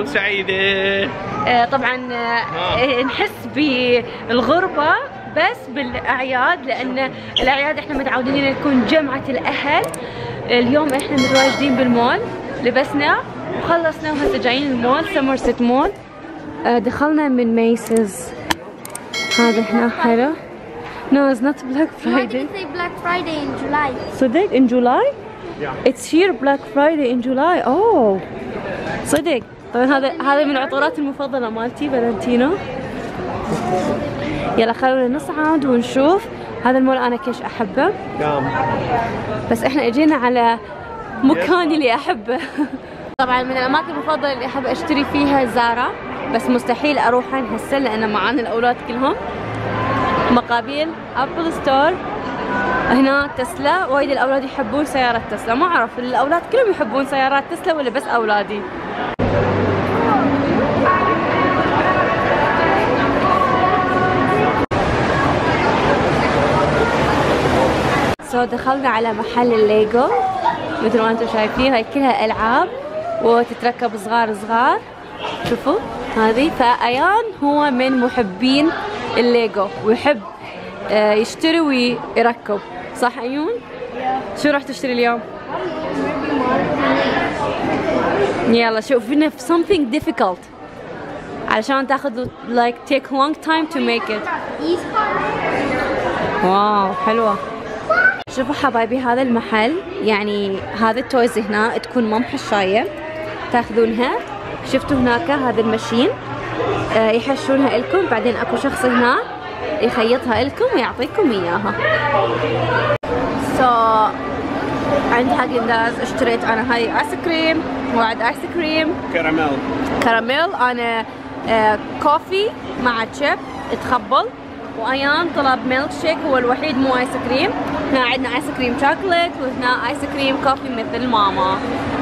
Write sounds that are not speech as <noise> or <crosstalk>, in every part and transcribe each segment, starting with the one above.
اليوم سعيدة آه، طبعا آه، نحس بالغربة بس بالأعياد لأن الأعياد إحنا متعودين نكون جمعة الأهل اليوم إحنا متواجدين بالمول لبسنا وخلصنا وهسه جايين المول سمرست مول آه، دخلنا من ميسز هذا هنا حلو No, it's not Black Why Friday. did they say Black Friday in July? صدق in July? It's here Black Friday in July. Oh. صدق. طبعا هذا هذا من العطورات المفضلة مالتي فالنتينو. يلا خلونا نصعد ونشوف. هذا المول أنا كيش أحبه. قام بس إحنا إجينا على مكاني اللي أحبه. <laughs> طبعا من الأماكن المفضلة اللي أحب أشتري فيها زارا بس مستحيل اروحها هسه لأن معانا الأولاد كلهم. مقابل Apple Store هنا تسلا وايد الأولاد يحبون سيارات تسلا. ما أعرف الأولاد كلهم يحبون سيارات تسلا ولا بس أولادي؟ so دخلنا على محل الليجو مثل ما أنتم شايفين هاي كلها ألعاب وتتركب صغار صغار. شوفوا هذه. فأيان هو من محبين الليجو ويحب آه، يشتري ويركب. صح أيون؟ شو راح تشتري اليوم؟ يلا شوف لنا في something difficult. علشان تاخذ like take long time to make it. wow حلوة. شوفوا حبايبي هذا المحل يعني هذا ال toys هنا تكون ما محشاية تاخذونها. شفتوا هناك هذا ال machine آه، يحشونها لكم بعدين أكو شخص هنا يخيطها لكم ويعطيكم إياها. so عند Häagen اشتريت أنا هاي آيس كريم وعد آيس كريم. كراميل. كراميل أنا آه coffee مع chip تخبل. وايان طلب ميلك شيك هو الوحيد مو ايس كريم هنا عندنا ايس كريم شوكليت وهنا ايس كريم coffee مثل ماما.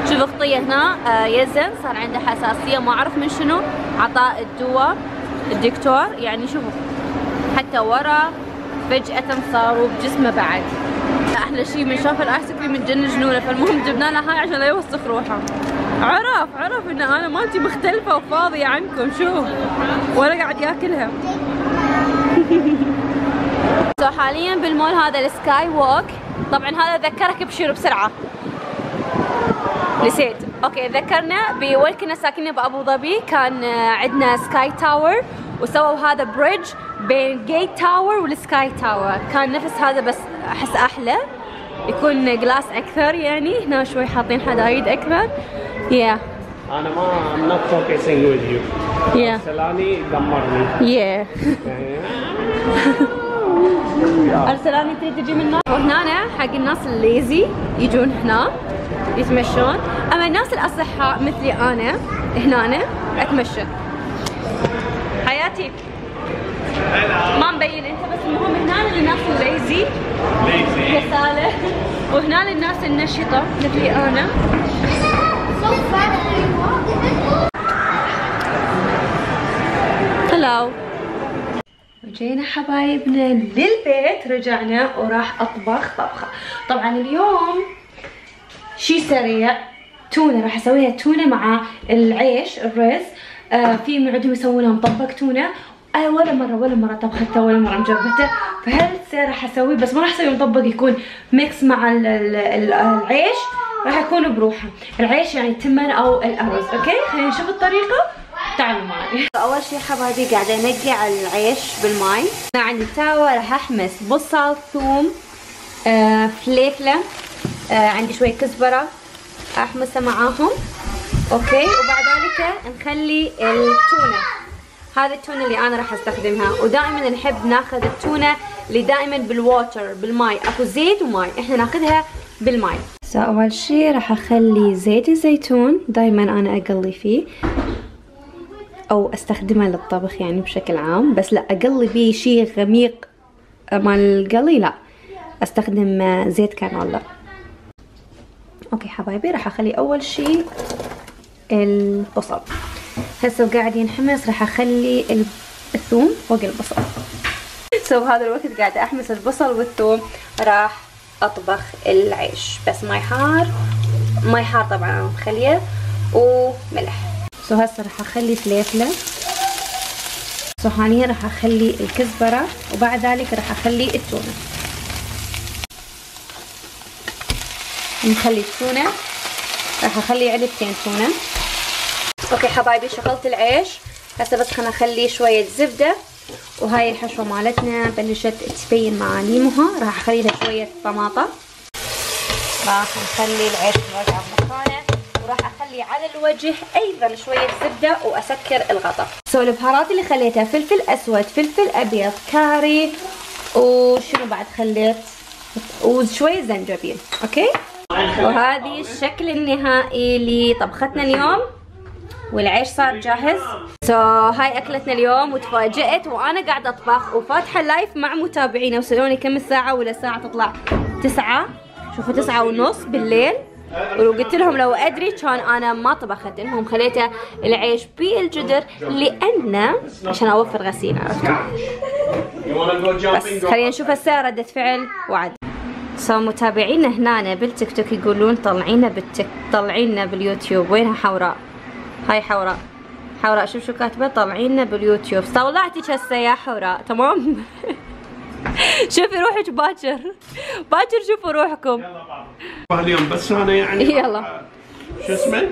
شوف أختي هنا آه يزن. صار عنده حساسية ما أعرف من شنو. عطاه الدواء الدكتور. يعني شوفوا حتى ورا فجأة صاروا بجسمه بعد. أحلى شيء من شاف الايس كريم انجن جنونه فالمهم جبنا له هاي عشان لا يوسخ روحه. عرف عرف إن أنا مالتي مختلفة وفاضية عنكم شوف. ولا قاعد ياكلها. <laughs> so حاليا بالمول هذا ال sky walk. طبعا هذا ذكرك بشي بسرعة. نسيت. okay ذكرنا بوين كنا ساكنين بأبو ظبي. كان عندنا Sky Tower وسووا هذا bridge بين Gate Tower وال Sky Tower كان نفس هذا بس أحس أحلى. يكون glass أكثر يعني. هنا شوي حاطين حدايد أكثر يا أنا ما I'm not focusing with you. يا سلاني دمرني. يا <laughs> أرسلاني تريد تجي من هنا؟ وهنا حق الناس الليزي يجون هنا يتمشون. أما الناس الأصحاء مثلي أنا هنا أتمشى. حياتي. ما مبين أنت بس المهم هنا للناس الليزي. كسالة وهنا للناس النشطة مثلي أنا. So هلو وجينا حبايبنا للبيت رجعنا وراح أطبخ طبخة. طبعا اليوم شي سريع تونة راح أسويها تونة مع العيش الرز. آه في معدهم يسوونها مطبق تونة. أنا ولا مرة ولا مرة طبخته ولا مرة مجربته فهالسنه راح أسويه؟ بس ما راح اسويه مطبق يكون mix مع ال ال ال العيش. راح يكون بروحه العيش يعني التمن أو الأرز okay؟ خلينا نشوف الطريقة. تعالوا معي. أول شي حبايبي قاعدة انقع العيش بالماي. أنا عندي تاوة راح احمس بصل ثوم آه فليفلة آه عندي شوية كزبرة. احمسها معاهم okay؟ وبعد ذلك نخلي التونة. هذه التونة اللي أنا راح أستخدمها. ودائما نحب ناخذ التونة اللي دائما بال water بالماي. أكو زيت وماي. إحنا ناخذها بالماي. أول شي راح أخلي زيت الزيتون دائما أنا أقلي فيه. أو أستخدمه للطبخ يعني بشكل عام. بس لا أقلي بيه شيء غميق مال القلي لا. أستخدم آه، زيت كانولا. okay حبايبي راح أخلي أول شيء البصل. هسه قاعد ينحمس راح أخلي ال- الثوم فوق البصل. <laughs> so بهذا الوقت قاعدة احمس البصل والثوم. راح أطبخ العيش. بس ماي حار ماي حار طبعا أنا مخليه وملح. so هسه راح أخلي فليفلة. so حاليا راح أخلي الكزبرة. وبعد ذلك راح أخلي التونة. نخلي التونة. راح أخلي علبتين تونة. okay حبايبي شلت العيش. هسه بس خلنا نخلي شوية زبدة. وهاي الحشوة مالتنا بلشت تبين معاليمها راح أخلي لها شوية طماطه راح نخلي العيش نرجعه مكانه وراح أخلي على الوجه أيضا شوية زبدة وأسكر الغطا. so البهارات اللي خليتها فلفل أسود فلفل أبيض كاري. وشنو بعد خليت؟ وشويه زنجبيل. okay؟ وهذه الشكل النهائي لطبختنا اليوم. والعيش صار جاهز. so so, هاي أكلتنا اليوم وتفاجئت وأنا قاعدة أطبخ وفاتحة live مع متابعينا. وسألوني كم الساعة ولا ساعة تطلع؟ تسعة. شوفوا تسعة ونص بالليل. ولو قلت لهم لو أدري كان أنا ما طبخت المهم خليته العيش بالجدر لأن عشان أوفر غسيل بس? خلينا نشوف هسه ردة فعل وعد. so متابعينا هنا بالتيك توك يقولون طلعينا بالتيك طلعينا باليوتيوب. وينها حوراء؟ هاي حوراء. حوراء شوف شو كاتبة؟ طلعينا باليوتيوب. طلعتك هسه يا حوراء؟ تمام؟ <laughs> شوفي روحك باكر. باكر شوفوا روحكم. اليوم بس أنا يعني <laughs> يلا. شو اسمه؟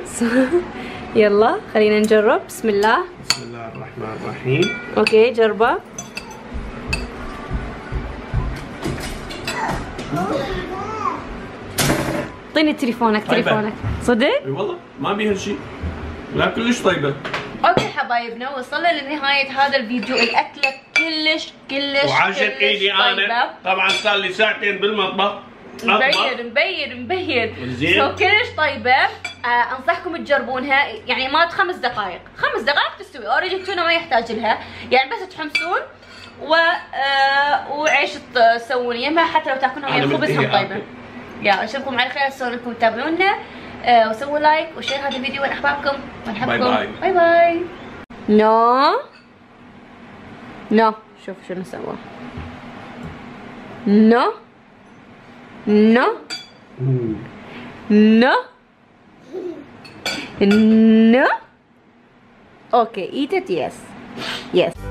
<laughs> يلا خلينا نجرب. بسم الله. بسم الله الرحمن الرحيم. أوكي جربة. اعطيني تليفونك. تليفونك. صدق؟ أي والله ما بيها شيء لا كلش طيبة؟ okay حبايبنا وصلنا لنهاية هذا الفيديو. الأكلة كلش كلش وعاشت كلش إيدي أنا. طبعا صار لي ساعتين بالمطبخ. مبين مبين مبين. زين. so كلش طيبة. آه أنصحكم تجربونها. يعني ما خمس دقائق. خمس دقائق تستوي. already التونة ما يحتاج لها. يعني بس تحمسون و آه وعيش تسوون يمها حتى لو تاكلونها ويا الخبز هم طيبة. آكل. يا أشوفكم على خير. أسوي تتابعونا. آه وسووا like و share هذا الفيديو ويا أحبابكم. ونحبكم. bye. bye bye. no. no. شوف شنو سوى. no. no. no. no. okay eat it. Yes. Yes.